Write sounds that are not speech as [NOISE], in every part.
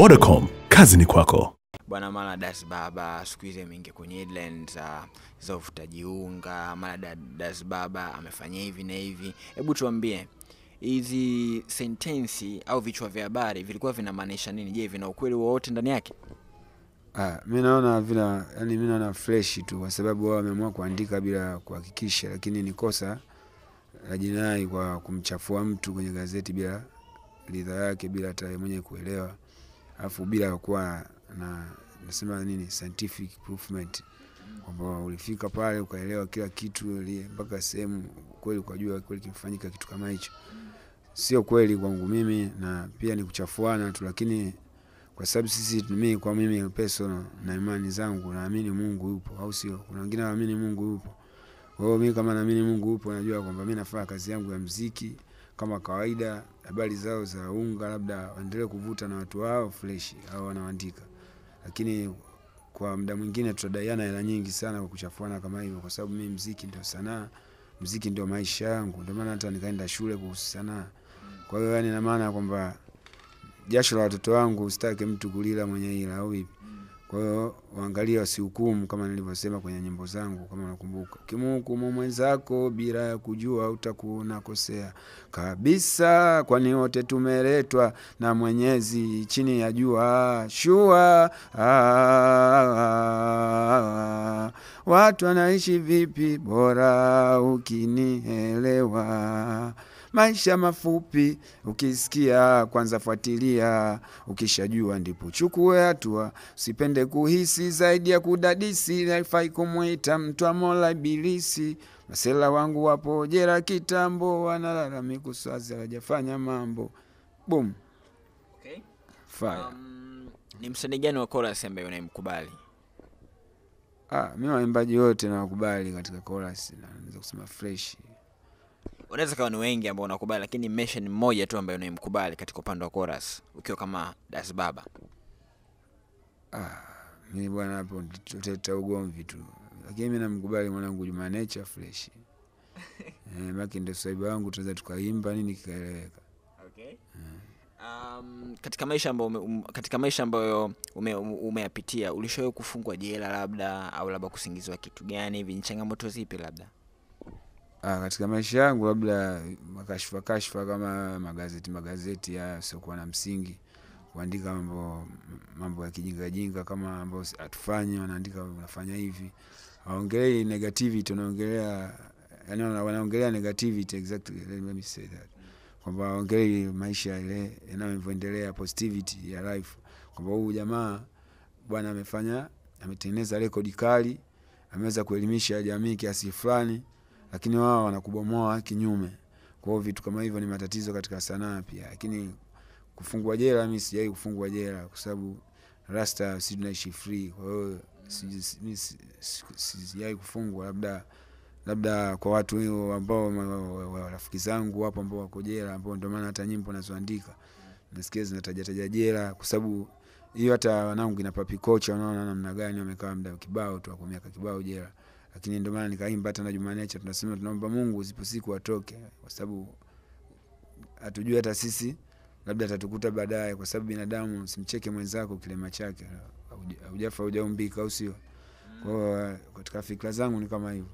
Vodacom, kazi ni kwako. bwana mara das baba siku hizi ameingia kwenye headlines za za uvutaji unga. Mara das baba amefanya hivi na hivi. Hebu tuambie hizi sentensi au vichwa vya habari vilikuwa vinamaanisha nini? Je vina ukweli wowote ndani yake? Ah, mi naona vila yani mi naona fresh tu kwa sababu wao wameamua kuandika bila kuhakikisha, lakini ni kosa la jinai kwa kumchafua mtu kwenye gazeti bila ridhaa yake, bila hata mwenye kuelewa, alafu bila kuwa na nasema nini scientific improvement kwamba ulifika pale ukaelewa kila kitu mpaka sehemu kweli ukajua kweli kimefanyika kitu kama hicho. Sio kweli kwangu mimi, na pia ni kuchafuana tu, lakini kwa sababu sisi mimi kwa mimi personal na imani zangu naamini Mungu yupo, au sio? Kuna wengine waamini Mungu yupo. Kwa hiyo mimi kama naamini Mungu yupo, najua kwamba mimi nafanya kazi yangu ya mziki kama kawaida. Habari zao za unga labda waendelee kuvuta na watu wao fresh au wanaandika, lakini kwa muda mwingine tutadaiana hela nyingi sana kwa kuchafuana kama hivyo, kwa sababu mimi mziki ndio sanaa, mziki ndio maisha yangu, ndio maana hata nikaenda shule kuhusu sanaa. Kwa hiyo yani, na maana kwamba jasho la watoto wangu usitake mtu kulila mwenye ila au vipi? Kwa hiyo waangalie, wasihukumu kama nilivyosema kwenye nyimbo zangu, kama unakumbuka, ukimhukumu mwenzako bila ya kujua utakuwa unakosea kabisa, kwani wote tumeletwa na Mwenyezi chini ya jua shua. Watu wanaishi vipi? Bora ukinielewa maisha mafupi, ukisikia kwanza fuatilia, ukishajua ndipo chukue hatua. Usipende kuhisi zaidi ya kudadisi, haifai kumwita mtu amola mola ibilisi. Masela wangu wapo jera kitambo, wanalalamika uswazi hawajafanya mambo. Boom, okay. fire. um, ni msanii gani wa chorus ambaye unayemkubali Ah, mimi waimbaji wote nawakubali katika chorus, na naweza kusema fresh. Unaweza kawa ni wengi ambao unakubali lakini mention mmoja tu ambaye unaimkubali katika upande wa chorus ukiwa kama das baba Mi bwana, hapo tuteta ugomvi tu, lakini mi namkubali mwanangu Juma Nature fresh. [LAUGHS] Eh, maki ndo saiba wangu, tunaweza tukaimba nini kikaeleweka. okay. um, katika maisha ambayo um, katika maisha ambayo ume, ume- umeyapitia ulishawahi kufungwa jela labda au labda kusingiziwa kitu gani hivi ni changamoto zipi labda Ah, katika maisha yangu labda makashfa kashfa kama magazeti magazeti ya siokuwa na msingi, kuandika mambo mambo ya kijinga jinga kama ambao atufanye wanaandika unafanya hivi, Waongelee negativity, wanaongelea yani wanaongelea negativity exactly, let me say that. Kwamba waongelei maisha ile yanavyoendelea, positivity ya life, kwamba huyu jamaa bwana amefanya ametengeneza rekodi kali, ameweza kuelimisha jamii kiasi fulani lakini wao wanakubomoa kinyume. Kwa hiyo vitu kama hivyo ni matatizo katika sanaa pia, lakini kufungwa jela, mi sijawai kufungwa jela kwa sababu rasta si tunaishi free. Kwa hiyo sijawai kufungwa, labda labda kwa watu hiyo ambao rafiki zangu wapo ambao wako jela, ambao ndio maana hata nyimbo nazoandika nasikia zinatajataja jela, kwa sababu hiyo hata wanangu kina Papi Kocha wanaona namna gani wamekaa mda kibao tu, kwa miaka kibao jela lakini ndio maana nikaimba hata na Jumanecha, tunasema tunaomba Mungu zipo siku atoke, kwa sababu hatujui hata sisi labda atatukuta baadaye, kwa sababu binadamu, simcheke mwenzako kilema chake, hujafa hujaumbika, au sio? Kwa katika fikra zangu ni kama hivyo.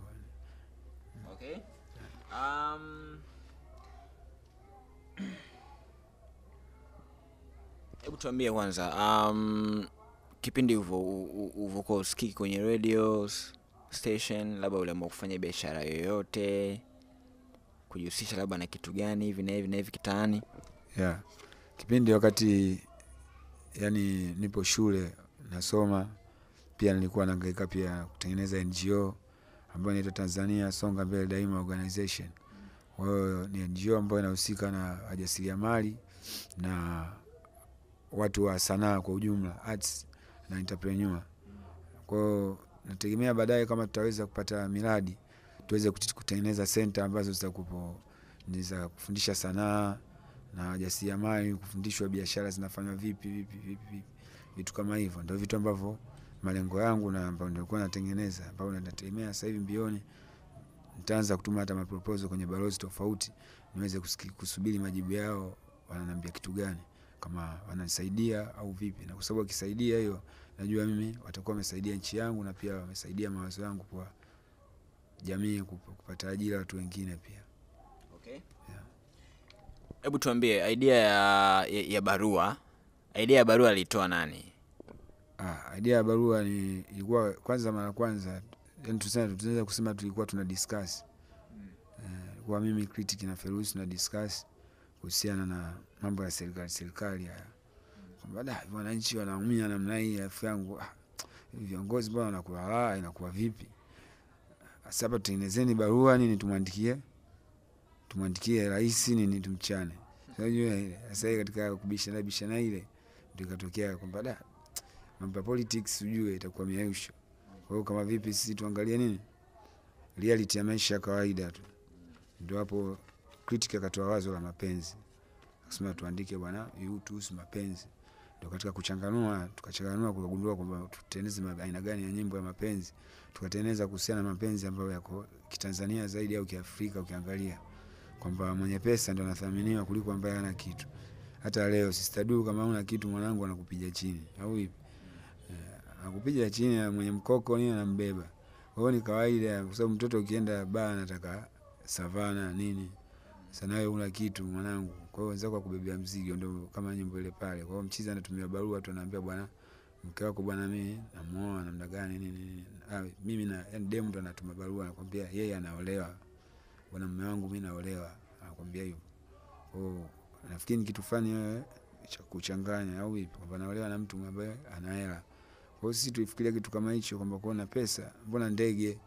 okay. um, [CLEARS THROAT] hebu tuambie kwanza um, kipindi uvo uvoko usikiki kwenye radio station labda uliamua kufanya biashara yoyote kujihusisha labda na kitu gani hivi na hivi na hivi kitaani yeah. Kipindi wakati yani nipo shule nasoma, pia nilikuwa nahangaika pia kutengeneza NGO ambayo inaitwa Tanzania Songa Mbele Daima Organization. Kwa hiyo ni NGO ambayo inahusika na wajasiriamali na watu wa sanaa kwa ujumla, arts na entrepreneur. Kwa nategemea baadaye kama tutaweza kupata miradi tuweze kutengeneza senta ambazo zitakupo ni za kufundisha sanaa na wajasiriamali, kufundishwa biashara zinafanywa vipi vipi vipi vitu kama hivyo. Ndio vitu ambavyo malengo yangu na ambayo nilikuwa natengeneza, ambao nategemea sasa hivi mbioni nitaanza kutuma hata maproposal kwenye balozi tofauti, niweze kusubiri majibu yao, wananiambia kitu gani kama wananisaidia au vipi, na kwa sababu wakisaidia hiyo, najua mimi watakuwa wamesaidia nchi yangu na pia wamesaidia mawazo yangu kwa jamii kupata ajira watu wengine pia. Okay. Hebu tuambie idea ya, ya, ya barua, idea ya barua alitoa nani? Ah, idea ya barua ni ilikuwa kwanza, mara kwanza, yani tunaweza kusema tulikuwa tuna discuss eh, kwa mimi critic na Feruzi tuna discuss kuhusiana na mambo ya serikali serikali haya, kwamba wananchi wanaumia namna hii, afu yangu ah, viongozi bwana wanakuwa raha, inakuwa vipi? Sasa tutengenezeni barua nini, tumwandikie tumwandikie rais nini, tumchane. Sasa, katika kubishana bishana ile ikatokea kwamba da mambo ya politics ujue itakuwa miausho. Kwa hiyo kama vipi sisi tuangalie nini reality ya maisha ya kawaida tu. Ndio hapo Kritika akatoa wazo la mapenzi, akasema tuandike bwana yu tuhusu mapenzi. Ndio katika kuchanganua, tukachanganua kugundua kwamba tutengeneze aina gani ya nyimbo ya mapenzi, tukatengeneza kuhusiana na mapenzi ambayo yako kitanzania zaidi au kiafrika, ukiangalia kwamba mwenye pesa ndio anathaminiwa kuliko ambaye hana kitu. Hata leo Sister Du, kama una kitu mwanangu anakupiga chini au vipi? yeah. chini na mwenye mkoko nini anambeba. Kwa hiyo ni kawaida, kwa sababu mtoto ukienda baa anataka savana nini, sana wewe una kitu mwanangu, kwa hiyo wenzako wakubebea mzigo, ndio kama nyimbo ile pale. Kwa hiyo mchizi anatumia barua tu, anaambia bwana, mke wako bwana, mimi namuoa namna gani nini nini. Ah, mimi na yani demu ndo anatuma barua, anakwambia yeye anaolewa, bwana, mume wangu mimi naolewa, anakwambia hivyo. Kwa hiyo nafikiri kitu fulani wewe cha kuchanganya au vipi, kwamba naolewa na mtu ambaye ana hela. Kwa hiyo sisi tuifikiria kitu kama hicho, kwamba kuona pesa, mbona ndege,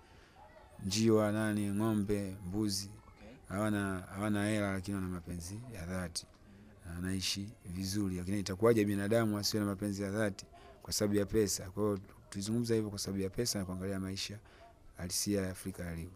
njiwa, nani, ng'ombe, mbuzi hawana hawana hela, lakini wana mapenzi ya dhati na anaishi vizuri, lakini itakuwaje binadamu asiwe na mapenzi ya dhati kwa sababu ya pesa? Kwa hiyo tulizungumza hivyo kwa sababu ya pesa na kuangalia maisha halisia ya Afrika yalivyo.